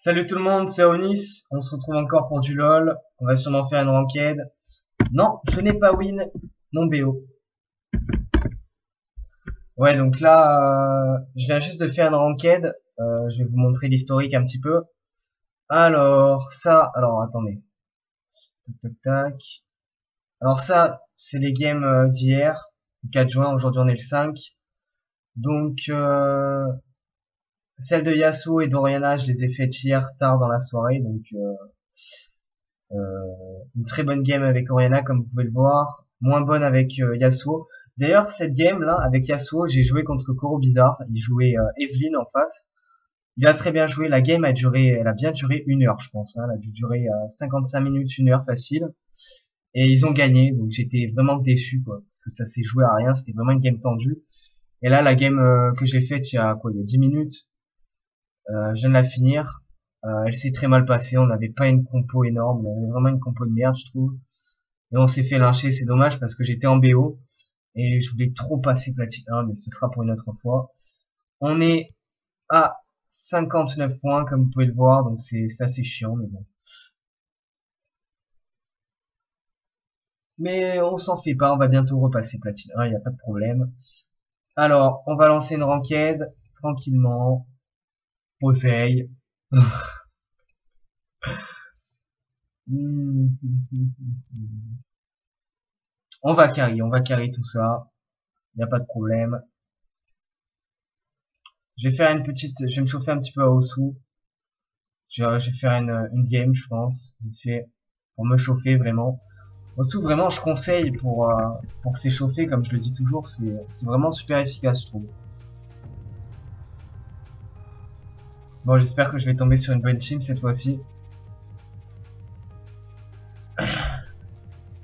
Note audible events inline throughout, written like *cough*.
Salut tout le monde, c'est Onis. On se retrouve encore pour du LOL. On va sûrement faire une ranked. Non, je n'ai pas win mon BO. Ouais, donc là, euh, je viens juste de faire une ranked. Euh, je vais vous montrer l'historique un petit peu. Alors, ça, alors attendez. Tac, tac, tac. Alors ça, c'est les games euh, d'hier, le 4 juin. Aujourd'hui, on est le 5. Donc, euh, celle de Yasuo et d'Oriana, je les ai faites hier tard dans la soirée, donc euh, euh, une très bonne game avec Oriana comme vous pouvez le voir, moins bonne avec euh, Yasuo. D'ailleurs cette game là avec Yasuo, j'ai joué contre Koro Bizarre, il jouait Evelyn en face. Il a très bien joué, la game a duré, elle a bien duré une heure je pense, hein. elle a dû durer 55 minutes, une heure facile. Et ils ont gagné, donc j'étais vraiment déçu quoi, parce que ça s'est joué à rien, c'était vraiment une game tendue. Et là la game que j'ai faite il y a quoi, il y a 10 minutes, euh, je viens de la finir. Euh, elle s'est très mal passée. On n'avait pas une compo énorme. On avait vraiment une compo de merde, je trouve. Et on s'est fait lyncher. C'est dommage parce que j'étais en BO et je voulais trop passer platine 1, mais ce sera pour une autre fois. On est à 59 points, comme vous pouvez le voir, donc c'est assez chiant, mais bon. Mais on s'en fait pas, on va bientôt repasser platine 1, il n'y a pas de problème. Alors, on va lancer une ranked tranquillement. Poseille. on va carry, on va carry tout ça. Il a pas de problème. Je vais faire une petite, je vais me chauffer un petit peu à Osu. Je, je vais faire une, une game, je pense, vite fait, pour me chauffer vraiment. Osu, vraiment, je conseille pour, euh, pour s'échauffer, comme je le dis toujours, c'est vraiment super efficace, je trouve. Bon, j'espère que je vais tomber sur une bonne team cette fois-ci.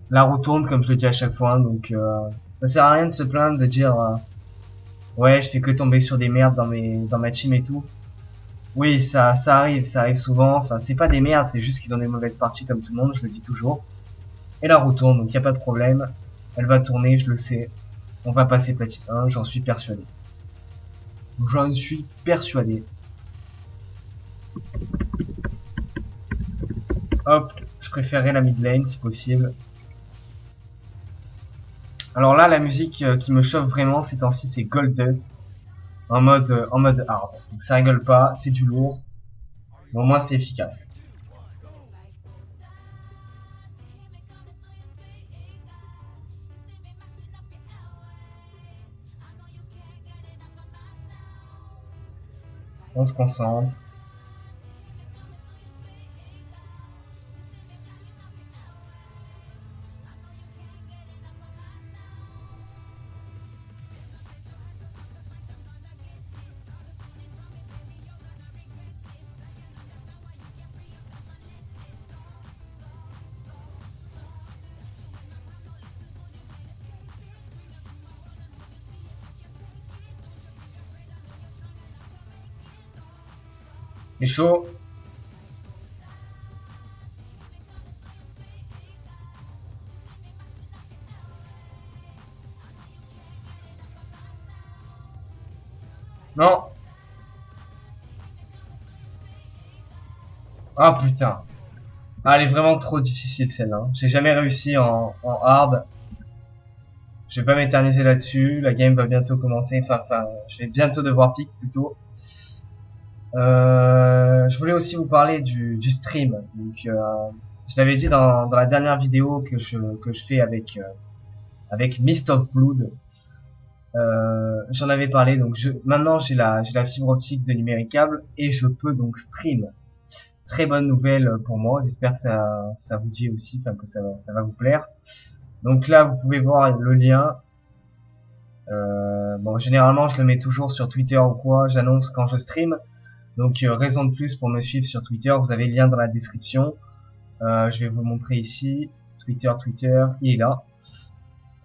La roue tourne comme je le dis à chaque fois, donc euh, ça sert à rien de se plaindre, de dire euh, ouais, je fais que tomber sur des merdes dans mes dans ma team et tout. Oui, ça ça arrive, ça arrive souvent. Enfin, c'est pas des merdes, c'est juste qu'ils ont des mauvaises parties comme tout le monde, je le dis toujours. Et la roue tourne, donc y a pas de problème. Elle va tourner, je le sais. On va passer petite 1, j'en suis persuadé. J'en suis persuadé. Hop, je préférerais la mid lane si possible. Alors là, la musique euh, qui me chauffe vraiment ces temps-ci, c'est Gold Dust. En mode, euh, en mode hard. Donc ça rigole pas, c'est du lourd. Mais au moins c'est efficace. On se concentre. Chaud? Non. Ah putain. Ah, elle est vraiment trop difficile celle-là. J'ai jamais réussi en, hard. Je vais pas m'éterniser là-dessus. La game va bientôt commencer. Enfin, enfin, je vais bientôt devoir pick plutôt. Euh, je voulais aussi vous parler du, du stream. Donc, euh, je l'avais dit dans, dans, la dernière vidéo que je, que je fais avec, euh, avec Mist of Blood. Euh, J'en avais parlé. Donc, je, maintenant, j'ai la, la fibre optique de numéricable et je peux donc stream. Très bonne nouvelle pour moi. J'espère que ça, ça vous dit aussi, que ça, ça va vous plaire. Donc là, vous pouvez voir le lien. Euh, bon, généralement, je le mets toujours sur Twitter ou quoi. J'annonce quand je stream. Donc euh, raison de plus pour me suivre sur Twitter, vous avez le lien dans la description. Euh, je vais vous montrer ici. Twitter, Twitter, il est là.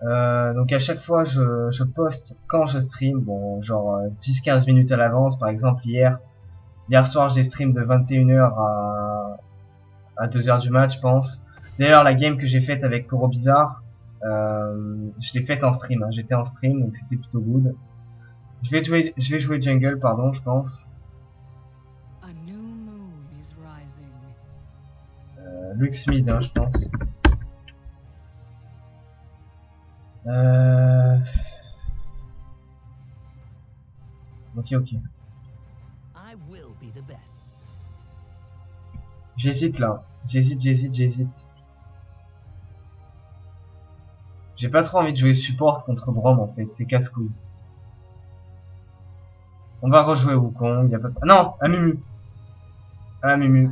Euh, donc à chaque fois je, je, poste quand je stream, bon genre 10-15 minutes à l'avance. Par exemple hier, hier soir j'ai stream de 21h à, à 2h du match je pense. D'ailleurs la game que j'ai faite avec Koro Bizarre, je l'ai faite en stream, hein. j'étais en stream donc c'était plutôt good. Je vais jouer, je vais jouer jungle pardon je pense. Mid, hein, je pense. Euh... Ok, ok. J'hésite là. J'hésite, j'hésite, j'hésite. J'ai pas trop envie de jouer support contre Brom en fait, c'est casse-couille. On va rejouer Wukong, y a pas. Ah non, un Mumu. Un Mumu.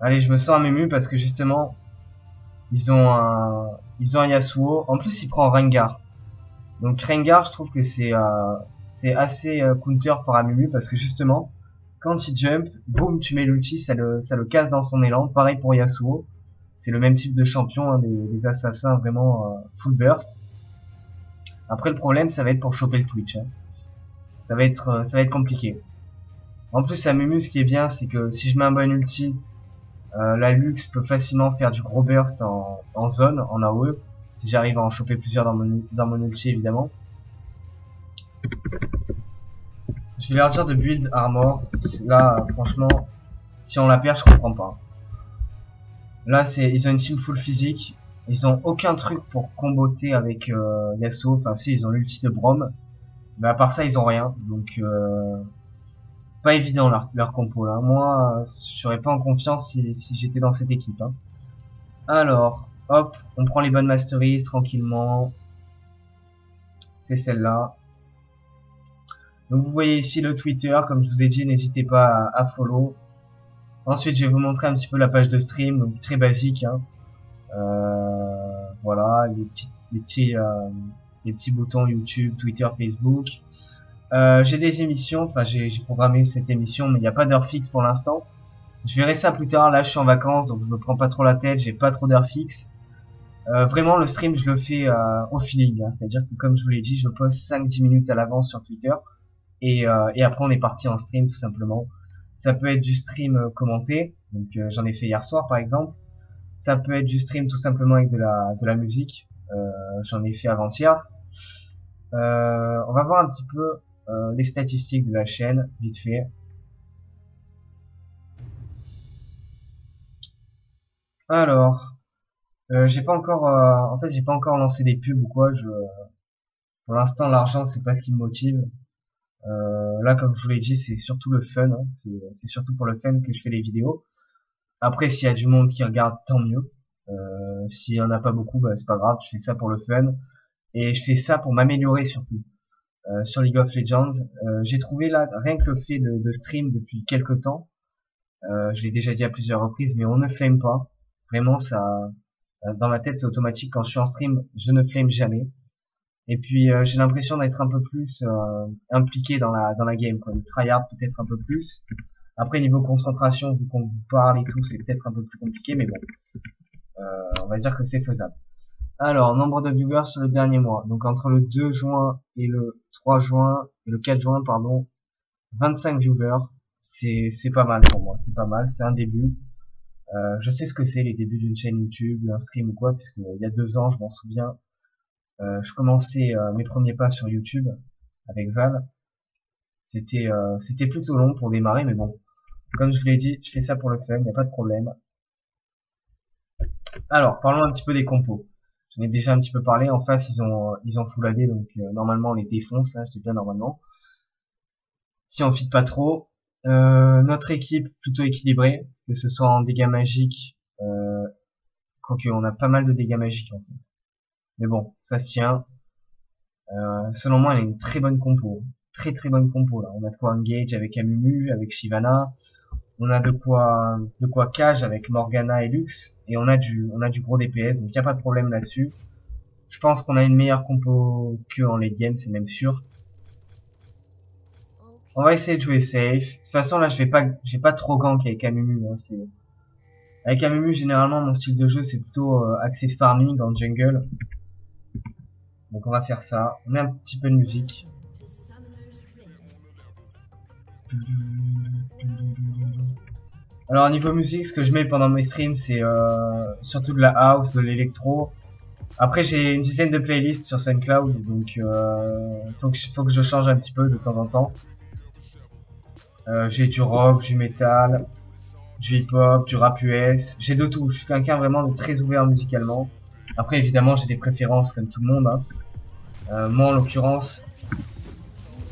Allez, je me sens un Mumu parce que justement, ils ont un, ils ont un Yasuo. En plus, il prend Rengar. Donc Rengar, je trouve que c'est, euh, c'est assez euh, counter pour un Mumu parce que justement, quand il jump, boum, tu mets l'ulti, ça le, ça le casse dans son élan. Pareil pour Yasuo. C'est le même type de champion, hein, des, assassins vraiment euh, full burst. Après, le problème, ça va être pour choper le Twitch. hein. Ça va être, euh, ça va être compliqué. En plus, à Mumu, ce qui est bien, c'est que si je mets un bon ulti, euh, la Lux peut facilement faire du gros burst en, en zone, en AOE, si j'arrive à en choper plusieurs dans mon, dans mon ulti évidemment. Je vais leur dire de build armor. Là, franchement, si on la perd, je comprends pas. Là, c'est, ils ont une team full physique. Ils ont aucun truc pour comboter avec euh, Yasuo. Enfin, si, ils ont l'ulti de Brom. Mais à part ça, ils ont rien. Donc, euh, pas évident leur, leur compo là. Moi, je serais pas en confiance si, j'étais dans cette équipe. hein. Alors, hop, on prend les bonnes masteries tranquillement. C'est celle-là. Donc vous voyez ici le Twitter, comme je vous ai dit, n'hésitez pas à, follow. Ensuite, je vais vous montrer un petit peu la page de stream, donc très basique. Hein. Euh, voilà, euh, les petits boutons YouTube, Twitter, Facebook. Euh, j'ai des émissions, enfin j'ai programmé cette émission, mais il n'y a pas d'heure fixe pour l'instant. Je verrai ça plus tard. Là, je suis en vacances, donc je me prends pas trop la tête. J'ai pas trop d'heures fixes. Euh, vraiment, le stream, je le fais euh, au feeling. hein. C'est-à-dire que, comme je vous l'ai dit, je poste 5-10 minutes à l'avance sur Twitter. Et, euh, et après, on est parti en stream, tout simplement. Ça peut être du stream euh, commenté. Donc, j'en ai fait hier soir, par exemple. Ça peut être du stream tout simplement avec de la, de la musique. J'en ai fait avant-hier. On va voir un petit peu euh, les statistiques de la chaîne, vite fait. Alors, euh, j'ai pas encore, euh, en fait, j'ai pas encore lancé des pubs ou quoi. Je, pour l'instant, l'argent c'est pas ce qui me motive. Là, comme je vous l'ai dit, c'est surtout le fun. hein. C'est surtout pour le fun que je fais les vidéos. Après, s'il y a du monde qui regarde, tant mieux. S'il y en a pas beaucoup, bah, c'est pas grave. Je fais ça pour le fun et je fais ça pour m'améliorer surtout. Euh, sur League of Legends, euh, j'ai trouvé là rien que le fait de, de stream depuis quelques temps. Euh, je l'ai déjà dit à plusieurs reprises, mais on ne flame pas. Vraiment, ça, euh, dans ma tête, c'est automatique. Quand je suis en stream, je ne flame jamais. Et puis, euh, j'ai l'impression d'être un peu plus impliqué dans la dans la game, quoi. De tryhard peut-être un peu plus. Après, niveau concentration, vu qu'on vous parle et tout, c'est peut-être un peu plus compliqué, mais bon. On va dire que c'est faisable. Alors, nombre de viewers sur le dernier mois. Donc, entre le 2 juin et le 3 juin, et le 4 juin, pardon, 25 viewers. C'est, c'est pas mal pour moi. C'est pas mal. C'est un début. Euh, je sais ce que c'est les débuts d'une chaîne YouTube, d'un stream ou quoi, puisque il y a deux ans, je m'en souviens, euh, je commençais euh, mes premiers pas sur YouTube avec Val. C'était, c'était plutôt long pour démarrer, mais bon, comme je vous l'ai dit, je fais ça pour le fun, y a pas de problème. Alors, parlons un petit peu des compos. J'en ai déjà un petit peu parlé. En face, ils ont, ils ont full AD, donc euh, normalement on les défonce. Hein, je dis bien normalement. Si on fit pas trop, euh, notre équipe plutôt équilibrée, que ce soit en dégâts magiques, euh, quoique on a pas mal de dégâts magiques en fait. Mais bon, ça se tient. Euh, selon moi, elle a une très bonne compo, très très bonne compo là. On a de quoi engage avec Amumu, avec Shyvana, on a de quoi de quoi cage avec Morgana et Lux, et on a du on a du gros DPS, donc y a pas de problème là-dessus. Je pense qu'on a une meilleure compo que en late game, c'est même sûr. On va essayer de jouer safe. De toute façon, là, je vais pas, pas trop gank avec Amumu. Hein, c'est... Avec Amumu, généralement, mon style de jeu, c'est plutôt euh, axé farming en jungle. Donc, on va faire ça. On met un petit peu de musique. Alors, niveau musique, ce que je mets pendant mes streams, c'est euh, surtout de la house, de l'électro. Après, j'ai une dizaine de playlists sur SoundCloud, donc euh, faut, que, je- change un petit peu de temps en temps. Euh, j'ai du rock, du métal. du hip-hop, du rap US, j'ai de tout. Je suis quelqu'un vraiment de très ouvert musicalement. Après, évidemment, j'ai des préférences comme tout le monde. Hein. Euh, moi, en l'occurrence,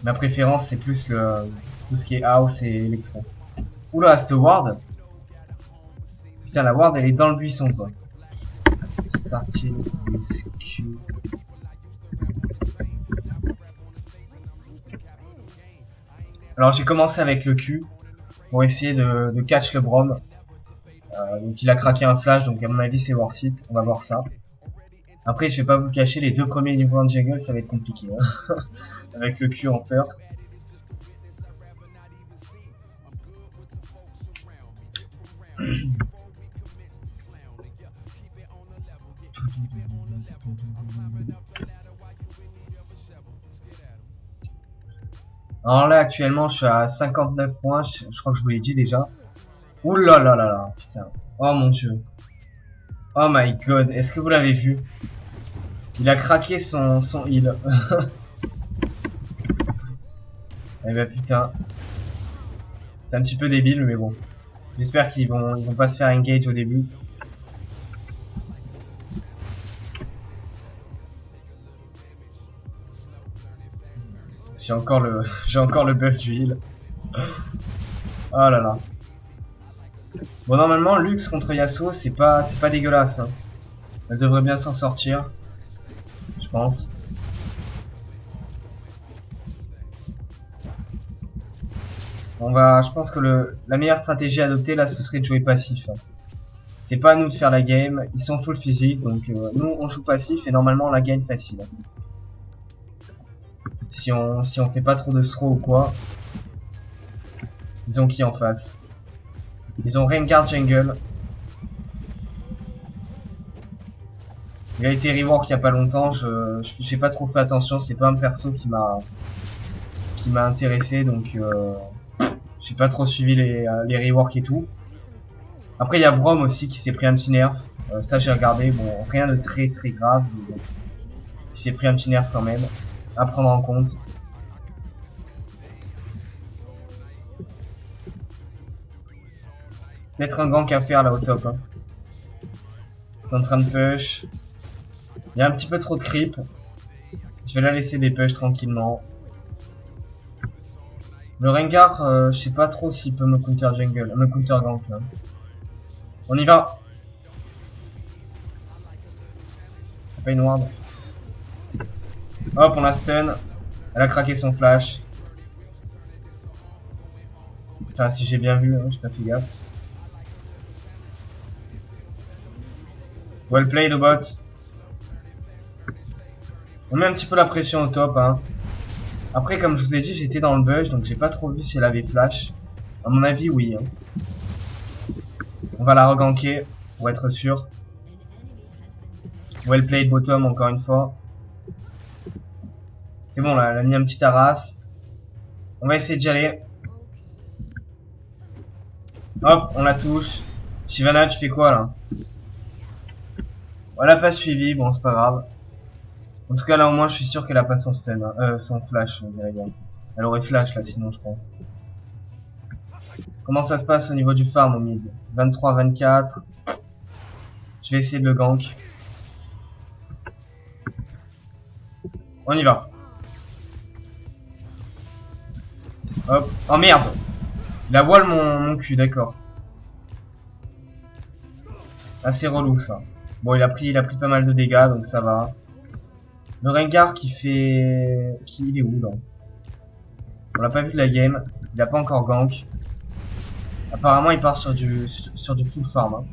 ma préférence, c'est plus le tout ce qui est house et électro. Oula, cette ward Putain, la ward, elle est dans le buisson, quoi. Starting with Q. Alors j'ai commencé avec le Q pour essayer de, catch le Brom. Euh, donc il a craqué un flash, donc à mon avis c'est worth on va voir ça. Après je vais pas vous cacher, les deux premiers niveaux en jungle ça va être compliqué. Hein. *laughs* avec le Q en first. Alors là, actuellement, je suis à 59 points. Je, crois que je vous l'ai dit déjà. Ouh là là là, putain. Oh mon dieu. Oh my god, est-ce que vous l'avez vu? Il a craqué son, son heal. *laughs* eh ben putain. C'est un petit peu débile, mais bon. J'espère qu'ils vont, ils vont pas se faire engage au début. J'ai encore le, *laughs* j'ai encore le buff du heal. *laughs* Oh là là. Bon normalement Lux contre Yasuo c'est pas, c'est pas dégueulasse. Hein. Elle devrait bien s'en sortir, je pense. On va, je pense que le, la meilleure stratégie à adopter là ce serait de jouer passif. hein. C'est pas à nous de faire la game, ils sont full physique donc euh, nous on joue passif et normalement la gagne facile. Si on, si on fait pas trop de throw ou quoi. Ils ont qui en face? Ils ont Rengar Jungle. Il a été rework il y a pas longtemps, je je- j'ai pas trop fait attention, c'est pas un perso qui m'a qui m'a intéressé donc euh, j'ai pas trop suivi les, euh, les reworks et tout. Après il y a Brom aussi qui s'est pris un petit nerf, Euh, ça j'ai regardé, bon rien de très très grave, il s'est pris un petit nerf quand même, à prendre en compte. Peut-être un gank à faire là au top. Hein. C'est en train de push. Il y a un petit peu trop de creep. Je vais la laisser des push tranquillement. Le Rengar, euh, je sais pas trop s'il peut me counter jungle, me counter gank là. On y va. Pas une ward. Hop, on la stun. Elle a craqué son flash. Enfin, si j'ai bien vu, hein, j'ai pas fait gaffe. Well played au bot. On met un petit peu la pression au top. Hein. Après, comme je vous ai dit, j'étais dans le bush, donc j'ai pas trop vu si elle avait flash. À mon avis, oui. hein. On va la reganker pour être sûr. Well played bottom encore une fois. C'est bon là, elle a mis un petit taras. On va essayer d'y aller. Hop, on la touche. Shivana, tu fais quoi là? On l'a pas suivi, bon c'est pas grave. En tout cas là au moins je suis sûr qu'elle a pas son stun, hein. euh, son flash, on dirait. Elle aurait flash là sinon je pense. Comment ça se passe au niveau du farm au mid? 23-24. Je vais essayer de le gank. On y va. Hop. Oh merde Il a voile mon, mon cul, d'accord. Assez relou ça. Bon, il a pris, il a pris pas mal de dégâts, donc ça va. Le Rengar qui fait... Qui, il est où, là? On l'a pas vu de la game. Il a pas encore gank. Apparemment, il part sur du, sur du full farm. Hein.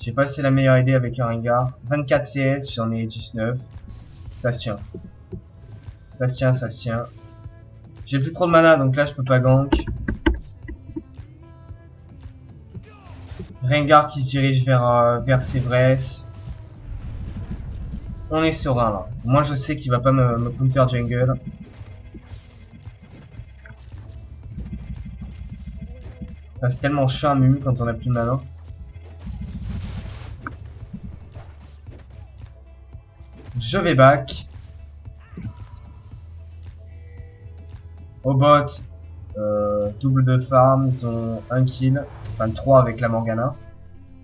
Je sais pas si c'est la meilleure idée avec un Rengar. 24 CS, j'en ai 19. Ça se tient. Ça se tient, ça se tient. J'ai plus trop de mana, donc là je peux pas gank. Rengar qui se dirige vers, euh, vers. On est serein là. Moi je sais qu'il va pas me, me counter jungle. Ça, C'est tellement chiant quand on a plus de mana. Je vais back. Au bot. Euh, double de farm, ils ont un kill, enfin 3 avec la Morgana.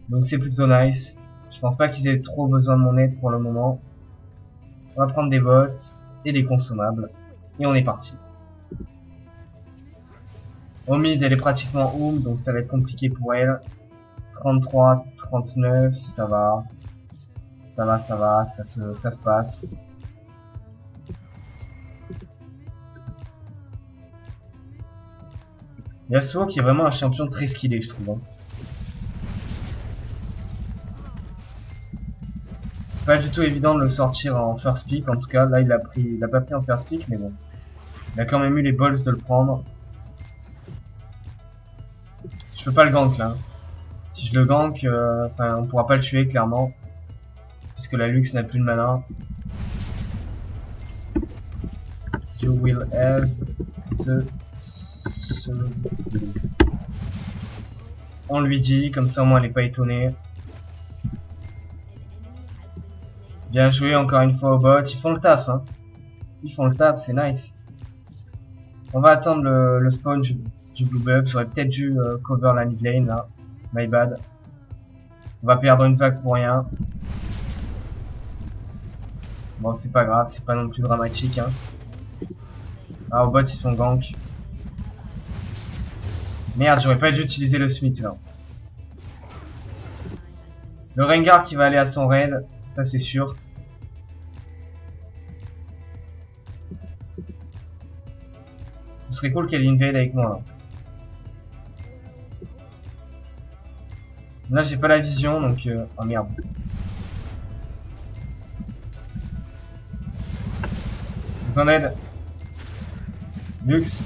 Donc c'est plutôt nice. Je pense pas qu'ils aient trop besoin de mon aide pour le moment. On va prendre des bottes et des consommables. Et on est parti. Au mid, elle est pratiquement home, donc ça va être compliqué pour elle. 33, 39, ça va. Ça va, ça va, ça se, ça se passe. Yasuo qui est vraiment un champion très skillé, je trouve. hein. Pas du tout évident de le sortir en first pick, en tout cas là il a pris, il a pas pris en first pick, mais bon. Il a quand même eu les balls de le prendre. Je peux pas le gank là. Si je le gank, euh, on pourra pas le tuer clairement. Puisque la Lux n'a plus de mana. You will have the. On lui dit, comme ça au moins elle est pas étonnée. Bien joué encore une fois au bot, ils font le taf hein. Ils font le taf, c'est nice. On va attendre le, le spawn du, du blue buff, j'aurais peut-être dû euh, cover la mid lane là. My bad. On va perdre une vague pour rien. Bon c'est pas grave, c'est pas non plus dramatique hein. Ah au bot ils sont gank. Merde, j'aurais pas dû utiliser le Smith là. Le Rengar qui va aller à son raid, ça c'est sûr. Ce serait cool qu'elle invade avec moi là. Là j'ai pas la vision donc... Euh... Oh merde. Vous en aide. Lux.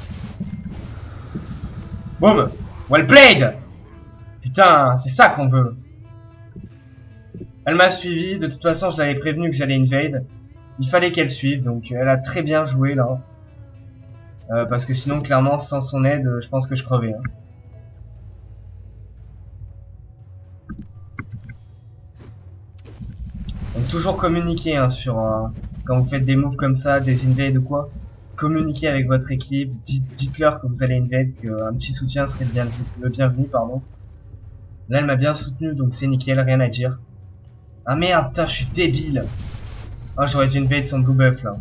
Boum Well played Putain, c'est ça qu'on veut. Elle m'a suivi, de toute façon je l'avais prévenu que j'allais invade. Il fallait qu'elle suive, donc elle a très bien joué là. Euh, parce que sinon clairement sans son aide, je pense que je crevais. hein. Donc toujours communiquer hein, sur euh, quand vous faites des moves comme ça, des invades ou quoi. Communiquez avec votre équipe, dites- dites-leur que vous allez invade, qu'un petit soutien serait le le bienvenu pardon. Là elle m'a bien soutenu donc c'est nickel, rien à dire. Ah merde, putain, je suis débile. Ah, j'aurais dû invade son blue buff là.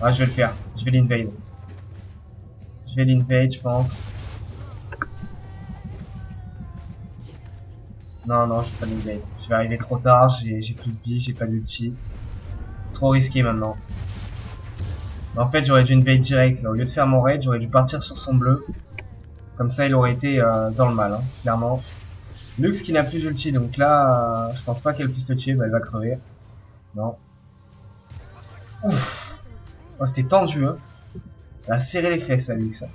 Ah, je vais le faire. Je vais l'invade. Je vais l'invade, je pense. Non, non, je vais pas l'invade. Je vais arriver trop tard, j'ai j'ai plus de vie, j'ai pas d'ulti. Trop risqué maintenant. En fait, j'aurais dû invade direct. Là. Au lieu de faire mon raid, j'aurais dû partir sur son bleu. Comme ça, il aurait été euh, dans le mal, hein, clairement. Lux qui n'a plus d'ulti, donc là, euh, je pense pas qu'elle puisse le tuer, bah, elle va crever. Non. Ouf. Oh, c'était tendu, hein. Elle a serré les fesses, la Lux. hein.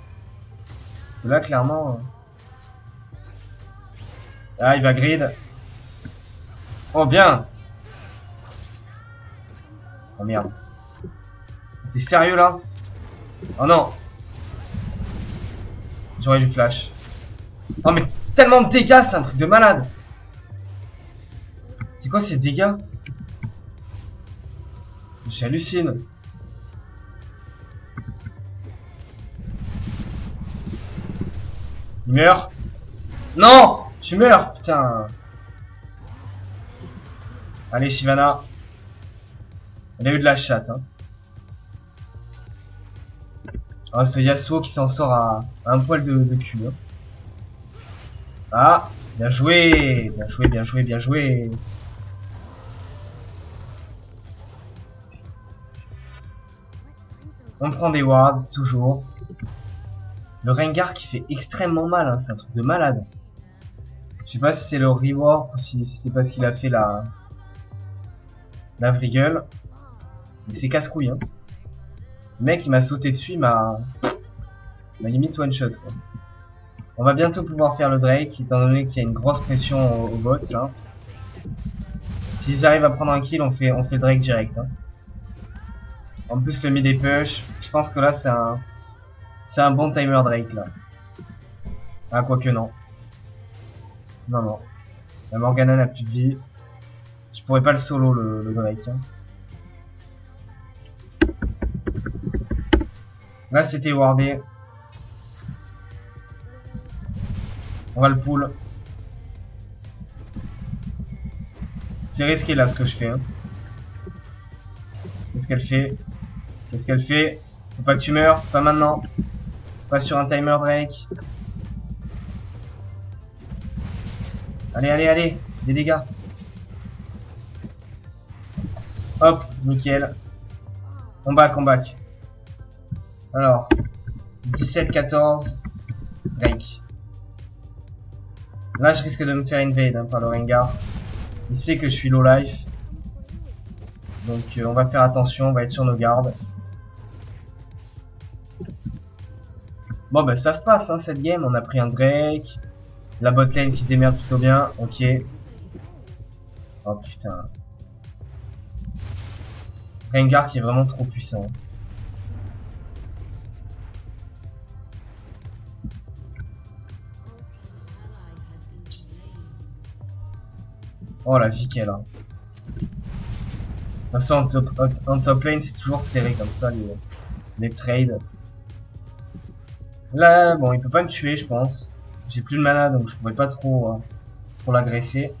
Parce que là, clairement... euh, Ah, il va grid. Oh, bien Oh, merde. T'es sérieux, là? Oh, non J'aurais dû flash. Oh, mais tellement de dégâts, c'est un truc de malade C'est quoi ces dégâts? J'hallucine. Il meurt Non Je meurs Putain Allez Shivana. Elle a eu de la chatte hein. Ah ce Yasuo qui s'en sort à, à un poil de, de cul hein. Ah Bien joué Bien joué, bien joué, bien joué On prend des wards, toujours. Le Rengar qui fait extrêmement mal, hein, c'est un truc de malade. Je sais pas si c'est le rework ou si, si c'est parce qu'il a fait la... La vriggle. Mais c'est casse-couille, hein. Le mec, il m'a sauté dessus, il m'a... m'a limite one-shot, quoi. On va bientôt pouvoir faire le Drake, étant donné qu'il y a une grosse pression au, bot, là. S'ils arrivent à prendre un kill, on fait, on fait Drake direct, hein. En plus, le mid est push. Je pense que là, c'est un... C'est un bon timer Drake, là. Ah, quoique non. Non, non. La Morgana n'a plus de vie. Je pourrais pas le solo, le, le Drake. hein. Là, c'était wardé. On va le pull. C'est risqué là ce que je fais. Hein. Qu'est-ce qu'elle fait? Qu'est-ce qu'elle fait? Faut pas que tu meurs, pas maintenant. Pas sur un timer Drake. Allez, allez, allez, des dégâts. Hop, nickel. On back, on back. Alors, 17-14, Drake. Là, je risque de me faire invade par le Rengar. Il sait que je suis low life. Donc euh, on va faire attention, on va être sur nos gardes. Bon bah ça se passe hein, cette game, on a pris un Drake. La bot lane qui se démerde plutôt bien, ok. Oh putain. Rengar qui est vraiment trop puissant. Oh la vie qu'elle a. De toute façon en top, lane c'est toujours serré comme ça les, les trades. Là bon il peut pas me tuer je pense. J'ai plus de mana donc je pourrais pas trop, euh, trop l'agresser.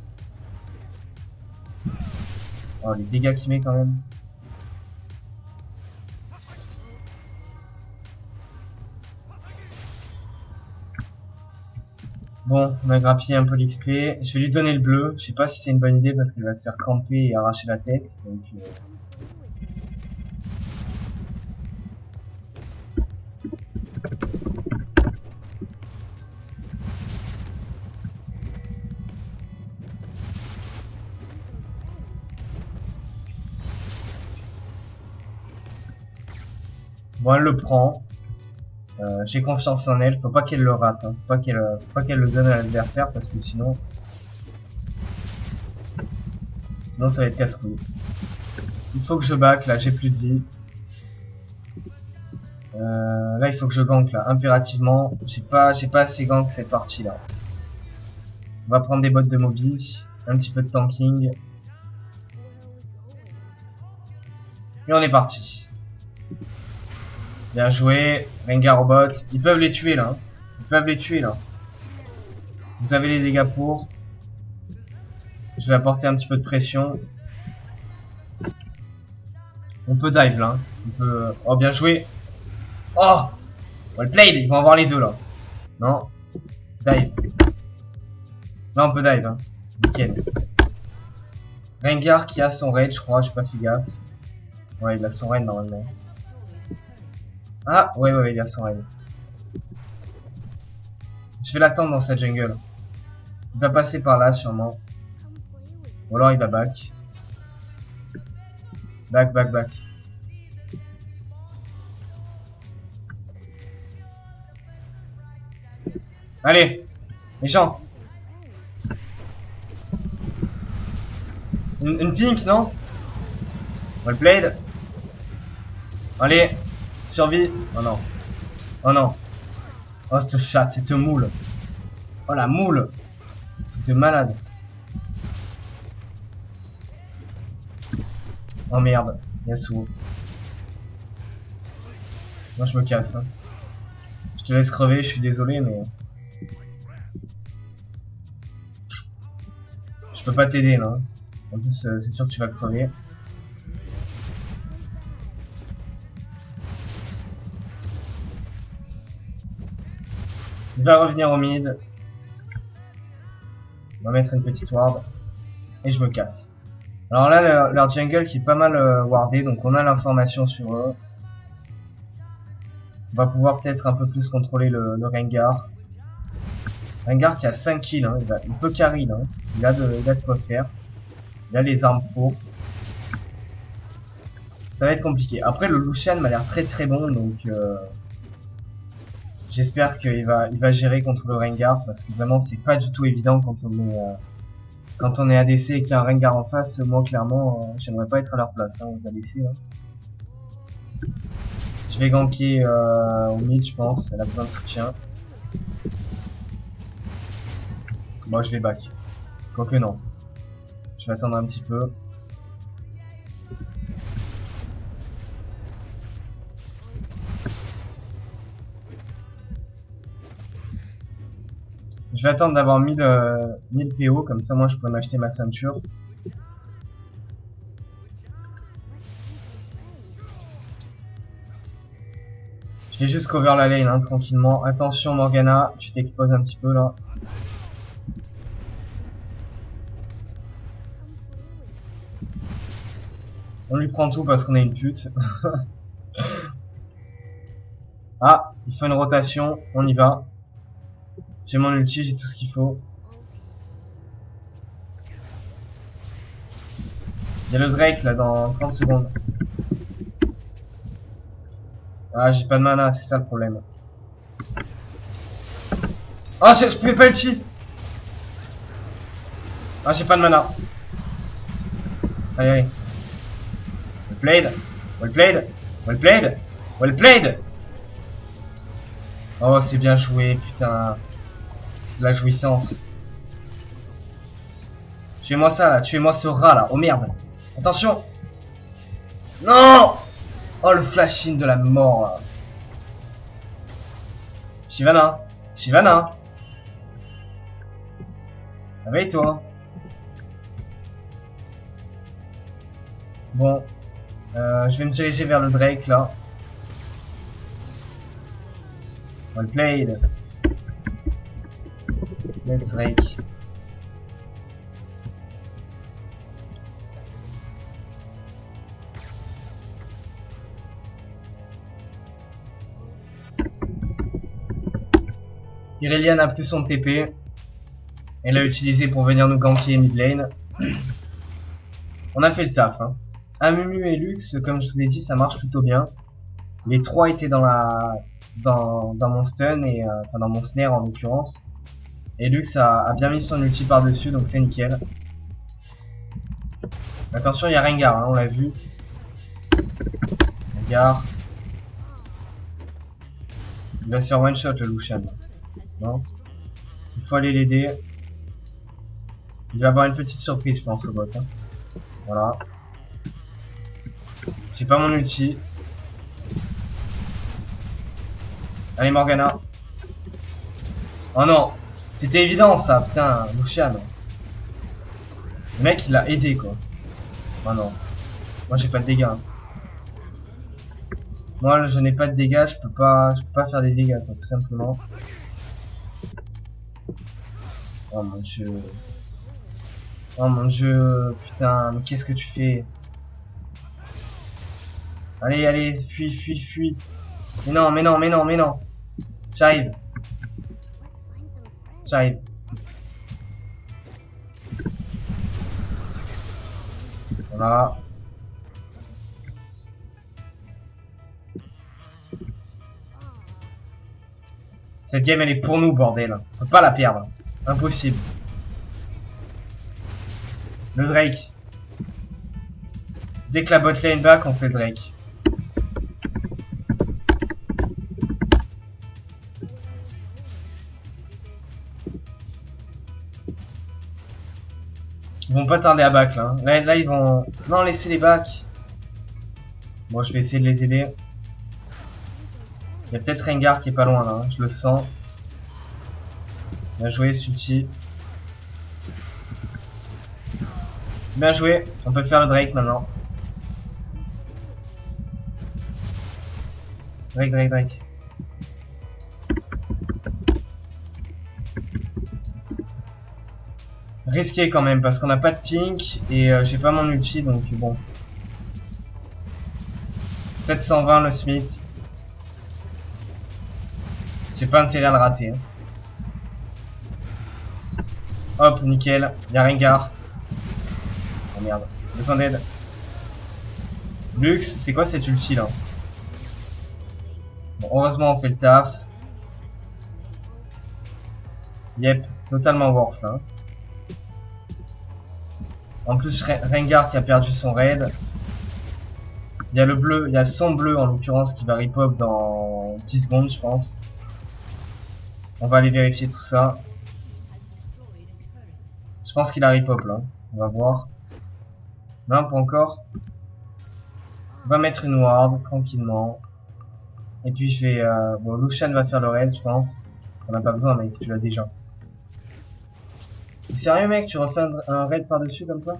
Oh les dégâts qu'il met quand même. Bon, on a grappillé un peu l'XP. Je vais lui donner le bleu. Je sais pas si c'est une bonne idée parce qu'il va se faire camper et arracher la tête. Euh... Bon, elle le prend. Euh, J'ai confiance en elle, faut pas qu'elle le rate, hein. faut pas qu'elle le donne à l'adversaire parce que sinon sinon ça va être casse-couille. Il faut que je back là, j'ai plus de vie. Euh, là il faut que je gank là, impérativement. J'ai pas pas assez gank cette partie là. On va prendre des bottes de mobi, un petit peu de tanking. Et on est parti. Bien joué, Rengar robot. Ils peuvent les tuer là. Hein. Ils peuvent les tuer là. Vous avez les dégâts pour. Je vais apporter un petit peu de pression. On peut dive là. Hein. On peut... Oh bien joué. Oh Well played Ils vont avoir les deux là. Non. Dive. Là on peut dive. Hein. Nickel. Rengar qui a son raid je crois, j'ai pas fait gaffe. Ouais il a son raid normalement. Ah, ouais, ouais, il y a son raid. Je vais l'attendre dans cette jungle. Il va passer par là, sûrement. Ou alors il va back. Back, back, back. Allez Les gens une, pink, non? Wallblade Allez Survie Oh non. Oh non. Oh cette chatte, cette moule. Oh la moule De malade. Oh merde, Yasuo. Moi je me casse. Hein. Je te laisse crever, je suis désolé mais... Je peux pas t'aider là. En plus euh, c'est sûr que tu vas crever. Il va revenir au mid. On va mettre une petite ward. Et je me casse. Alors là, leur, jungle qui est pas mal euh, wardé, donc on a l'information sur eux. On va pouvoir peut-être un peu plus contrôler le, Rengar. Rengar qui a 5 kills, hein, il, peut carry. Hein. Il, a de, il a de quoi faire. Il a les armes pro. Ça va être compliqué. Après le Lucian m'a l'air très très bon, donc... Euh, J'espère qu'il va, il va gérer contre le Rengar parce que vraiment c'est pas du tout évident quand on est, euh, quand on est ADC et qu'il y a un Rengar en face. Moi clairement, euh, j'aimerais pas être à leur place hein, aux ADC. Hein. Je vais ganker euh, au mid, je pense. Elle a besoin de soutien. Moi, je vais back. Quoique non. Je vais attendre un petit peu. Je vais attendre d'avoir 1000, euh, 1000 PO, comme ça moi je peux m'acheter ma ceinture. Je vais juste cover la lane hein, tranquillement. Attention Morgana, tu t'exposes un petit peu là. On lui prend tout parce qu'on est une pute. *laughs* ah, il fait une rotation, on y va. J'ai mon ulti, j'ai tout ce qu'il faut. Il y a le Drake là dans 30 secondes. Ah, j'ai pas de mana, c'est ça le problème. Ah, je, je pouvais pas ulti Ah, j'ai pas de mana. Allez, allez. Well played, well played, well played, well played Oh, c'est bien joué, putain. La jouissance. Tuez-moi ça, là. Tuez-moi ce rat, là. Oh, merde. Attention Non Oh, le flash-in de la mort, là. Shivana Shivana Réveille-toi Bon. Euh, je vais me diriger vers le Drake, là. Well played. Let's Drake. Irelia a plus son TP. Elle l'a utilisé pour venir nous ganker mid lane. *clears throat* On a fait le taf. Hein. Amumu et Lux, comme je vous ai dit, ça marche plutôt bien. Les trois étaient dans la dans, dans mon stun et euh, enfin dans mon snare en l'occurrence. Et Lux a, bien mis son ulti par dessus, donc c'est nickel. Attention, il y a Rengar, hein, on l'a vu. Rengar. Il va se faire one shot le Lucian. Non Il faut aller l'aider. Il va avoir une petite surprise, je pense, au bot. Hein. Voilà. J'ai pas mon ulti. Allez Morgana. Oh non C'était évident ça, putain, Lucian. Le mec il l'a aidé quoi. Oh non. Moi j'ai pas de dégâts. Moi je n'ai pas de dégâts, je peux pas je peux pas faire des dégâts quoi, tout simplement. Oh mon dieu. Oh mon dieu, putain, mais qu'est-ce que tu fais? Allez, allez, fuis, fuis, fuis. Mais non, mais non, mais non, mais non. J'arrive. J'arrive. Voilà. Cette game elle est pour nous bordel. On peut pas la perdre. Impossible. Le Drake. Dès que la bot lane back, on fait le Drake. Ils vont pas tarder à back là. Là, là ils vont... Non, laissez les back. Bon, je vais essayer de les aider. Il y a peut-être Rengar qui est pas loin là, hein. je le sens. Bien joué, Suchi. Bien joué, on peut faire le Drake maintenant. Drake, Drake, Drake. Risqué quand même parce qu'on n'a pas de pink et euh, j'ai pas mon ulti donc bon. 720 le Smith. J'ai pas intérêt à le rater. Hein. Hop, nickel. Y'a Rengar. Oh merde. Besoin d'aide. Lux, c'est quoi cette ulti là? Bon, heureusement on fait le taf. Yep, totalement worse là. En plus, Rengar qui a perdu son raid. Il y a le bleu, il y a son bleu en l'occurrence qui va repop dans 10 secondes je pense. On va aller vérifier tout ça. Je pense qu'il a repop là. On va voir. Non, pas encore. On va mettre une ward tranquillement. Et puis je vais... Euh... Bon, Lucian va faire le raid je pense. On a pas besoin mec, tu l'as déjà. Sérieux mec, tu refais un, raid par-dessus comme ça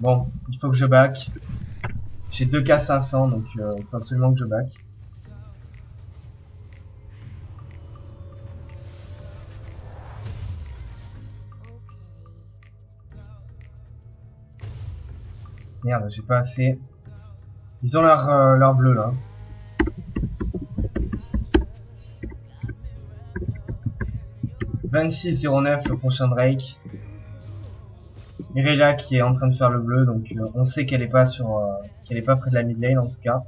Bon, il faut que je back. J'ai 2k 500 donc euh, il faut absolument que je back. Merde, j'ai pas assez. Ils ont leur, euh, leur bleu là. « 26-09 le prochain Drake. Irelia qui est en train de faire le bleu, donc euh, on sait qu'elle est pas sur, euh, qu'elle est pas près de la mid lane en tout cas.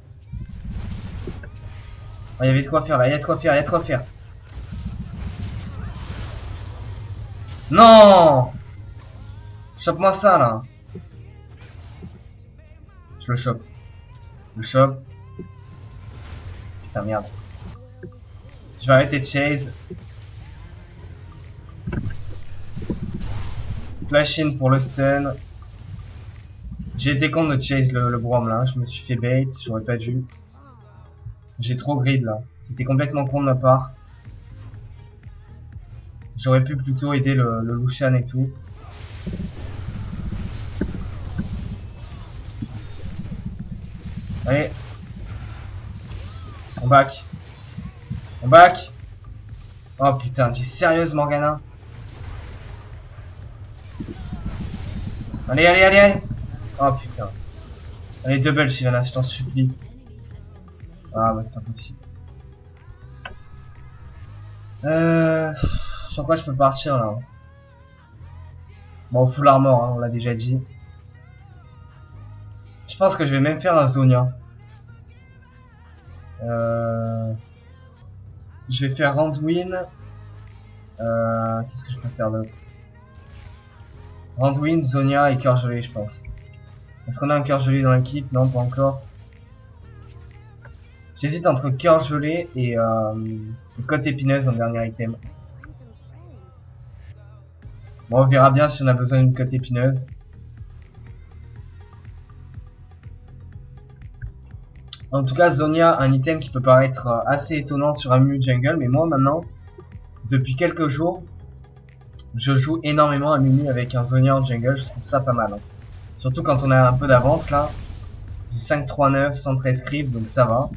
Ah, Il y avait de quoi faire là, il y a de quoi faire, il y a de quoi faire. Non Chope-moi ça là. Je le chope. Je le chope. Putain merde. Je vais arrêter de chase. Flash in pour le stun. J'ai été con de chase le, le Brom là, je me suis fait bait, j'aurais pas dû. J'ai trop grid là, c'était complètement con de ma part. J'aurais pu plutôt aider le, le et tout. Allez. On back. On back. Oh putain, j'ai sérieuse Morgana. Allez, allez, allez, allez. Oh putain. Allez, double Sylvana, je t'en supplie. Ah bah c'est pas possible. Euh... Sur quoi je peux partir là Bon, full armor, hein, on l'a déjà dit. Je pense que je vais même faire un Zonia. Euh... Je vais faire Randwin. Euh... Qu'est-ce que je peux faire d'autre? Randwin, Zonia et cœur gelé, je pense. Est-ce qu'on a un cœur gelé dans l'équipe? Non, pas encore. J'hésite entre cœur gelé et, euh, et côte épineuse en dernier item. Bon, on verra bien si on a besoin d'une côte épineuse. En tout cas, Zonia, un item qui peut paraître euh, assez étonnant sur un Jungle, mais moi maintenant, depuis quelques jours, je joue énormément à Mimi avec un Zonia en jungle, je trouve ça pas mal. hein. Surtout quand on a un peu d'avance là. J'ai 5-3-9, 113 creep, donc ça va.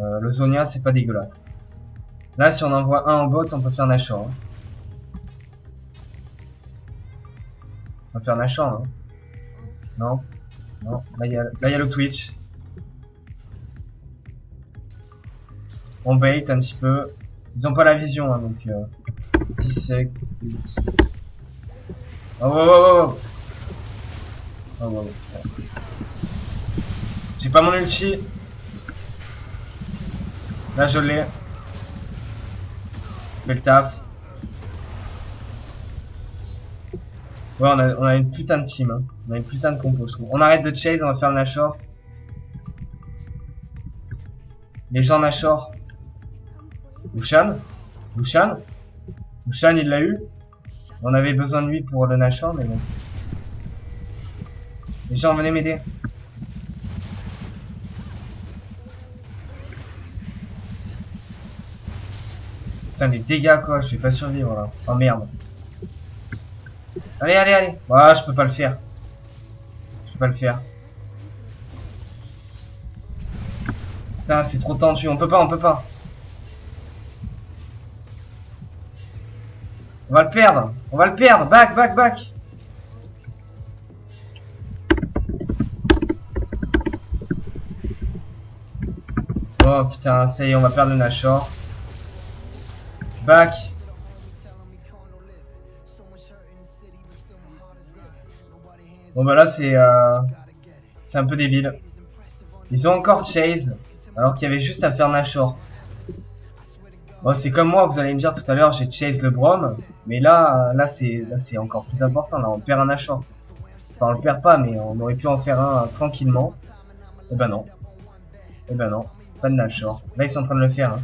Euh, le Zonia, c'est pas dégueulasse. Là, si on envoie un en bot, on peut faire Nashor. hein. On va faire Nashor, hein. Non Non, là il y, y a le Twitch. On bait un petit peu. Ils ont pas la vision, hein, donc... Euh... 10 secondes. Oh, oh, oh, oh. Oh. J'ai pas mon ulti. Là, je l'ai. Fais le taf. Ouais, on a, on a une putain de team. Hein. On a une putain de compo. On arrête de chase, on va faire Nashor. Les gens Nashor. Lushan Lushan Lushan, il l'a eu. On avait besoin de lui pour le Nashor, mais bon. Les gens, venez m'aider. Putain, les dégâts, quoi. Je vais pas survivre, là. Oh, merde. Allez, allez, allez. Ouais, je peux pas le faire. Je peux pas le faire. Putain, c'est trop tendu. On peut pas, on peut pas. On va le perdre. On va le perdre. Back, back, back. Oh putain, ça y est, on va perdre le Nashor. Back. Bon bah là c'est euh, c'est un peu débile. Ils ont encore Chase alors qu'il y avait juste à faire Nashor. Bon c'est comme moi, vous allez me dire tout à l'heure j'ai Chase le Brom, mais là là c'est c'est encore plus important. Là on perd un Nashor. Enfin on le perd pas, mais on aurait pu en faire un tranquillement. Et ben non. Et ben non, pas de Nashor. Là ils sont en train de le faire. hein.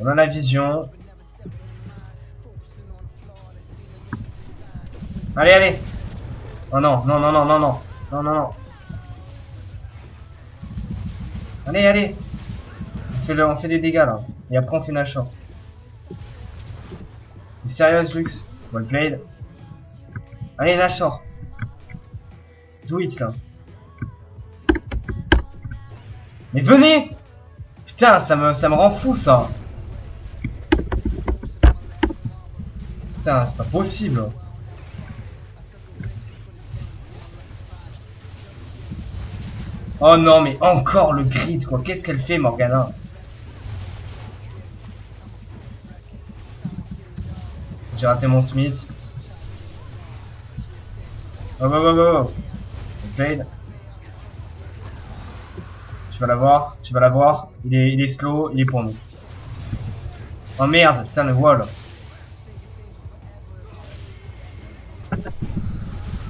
On a la vision. Allez, allez Oh non, non, non, non, non, non, non, non, non. Allez, allez on fait, des dégâts là. Et après on fait Nashor. T'es sérieuse, Lux Well played. Allez, Nashor. Do it là. Mais venez Putain, ça me, ça me rend fou ça. Putain, c'est pas possible. Oh non, mais encore le grid, quoi. Qu'est-ce qu'elle fait, Morgana J'ai raté mon Smith. Oh, oh, oh, oh. Blade. Tu vas l'avoir, tu vas l'avoir. Il est, il est slow, il est pour nous. Oh merde, putain le wall.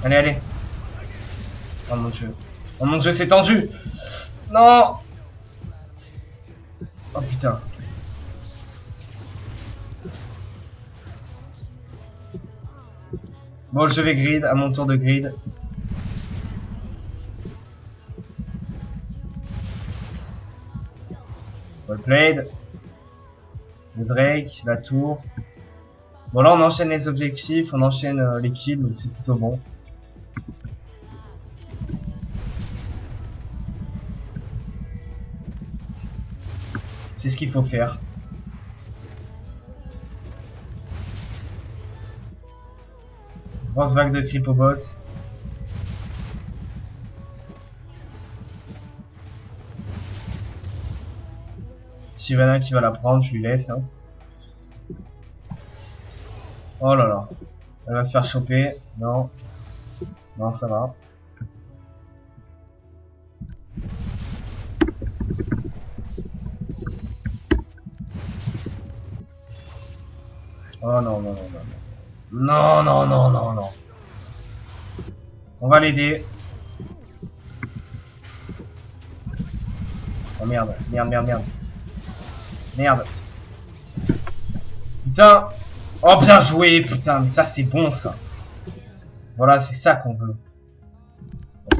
Allez, allez. Oh mon dieu. Oh mon dieu, c'est tendu Non Oh putain. Bon, je vais grid, à mon tour de grid. Well played. Le Drake, la tour. Bon là on enchaîne les objectifs, on enchaîne euh, les kills, donc c'est plutôt bon. C'est ce qu'il faut faire. Grosse vague de Cripobots. Sylvain qui va la prendre, je lui laisse. Hein. Oh là là. Elle va se faire choper. Non. Non, ça va. Oh non, non, non, non. Non, non, non, non, non. On va l'aider. Oh merde, merde, merde, merde. Merde. Putain. Oh bien joué, putain, mais ça c'est bon ça. Voilà, c'est ça qu'on veut.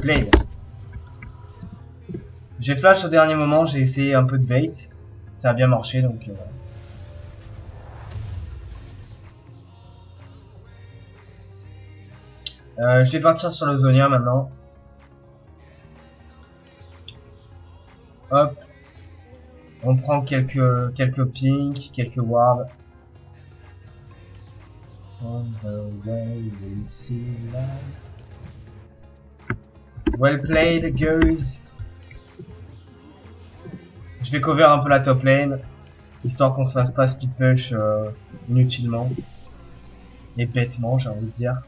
Play. J'ai flash au dernier moment, j'ai essayé un peu de bait. Ça a bien marché donc... Euh... Euh, je vais partir sur le Zonia maintenant. Hop. On prend quelques quelques pings, quelques wards. Well played, girls. Je vais cover un peu la top lane, histoire qu'on se fasse pas speed push euh, inutilement. Et bêtement, j'ai envie de dire.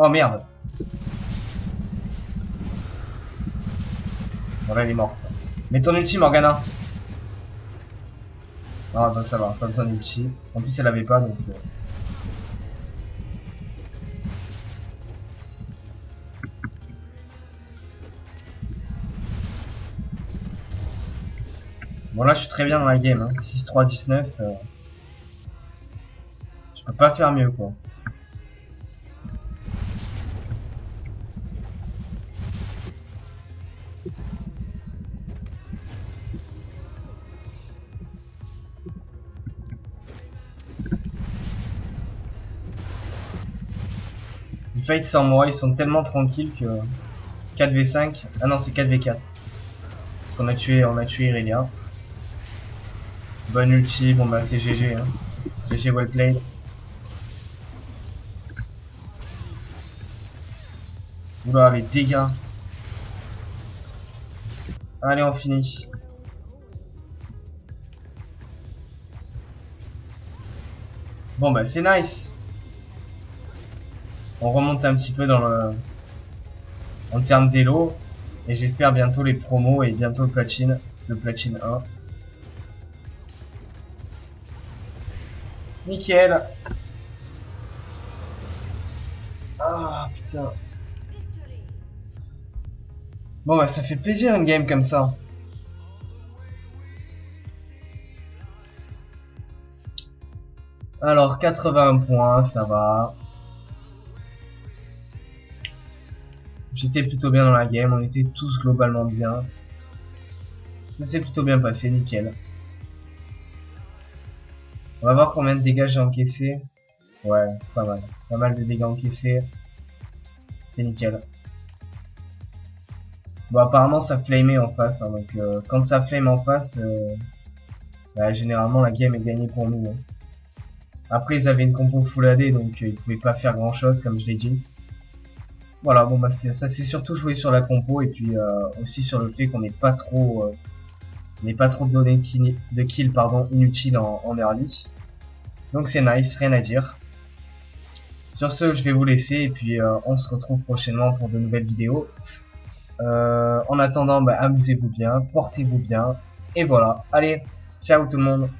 Oh merde Voilà, il est mort ça. Mets ton ulti Morgana Ah bah ça va, pas besoin d'ulti. En plus elle avait pas donc... Euh... Bon là je suis très bien dans la game, hein. 6-3-19. Euh... Je peux pas faire mieux quoi. Fight sans moi, ils sont tellement tranquilles que 4v5. Ah non, c'est 4v4. Parce qu'on a tué, on a tué Irelia. Bonne ulti, bon bah c'est GG hein. GG well played. Oula les dégâts. Allez on finit. Bon bah c'est nice on remonte un petit peu dans le en termes d'élo et j'espère bientôt les promos et bientôt le platine le platine 1 nickel. Ah putain. Bon bah ça fait plaisir une game comme ça. Alors 80 points ça va j'étais plutôt bien dans la game, on était tous globalement bien. Ça s'est plutôt bien passé, nickel. On va voir combien de dégâts j'ai encaissé. Ouais, pas mal. Pas mal de dégâts encaissés. C'est nickel. Bon, apparemment, ça flamait en face. Hein, donc, euh, quand ça flame en face, euh, bah, généralement, la game est gagnée pour nous. Hein. Après, ils avaient une compo full AD, donc euh, ils pouvaient pas faire grand-chose, comme je l'ai dit. Voilà, bon, bah, ça c'est surtout joué sur la compo, et puis aussi sur le fait qu'on n'est pas trop... n'est pas trop donné de kills pardon, inutiles en, early. Donc c'est nice, rien à dire. Sur ce, je vais vous laisser et puis on se retrouve prochainement pour de nouvelles vidéos. Euh, en attendant, bah, amusez-vous bien, portez-vous bien. Et voilà. Allez, ciao tout le monde.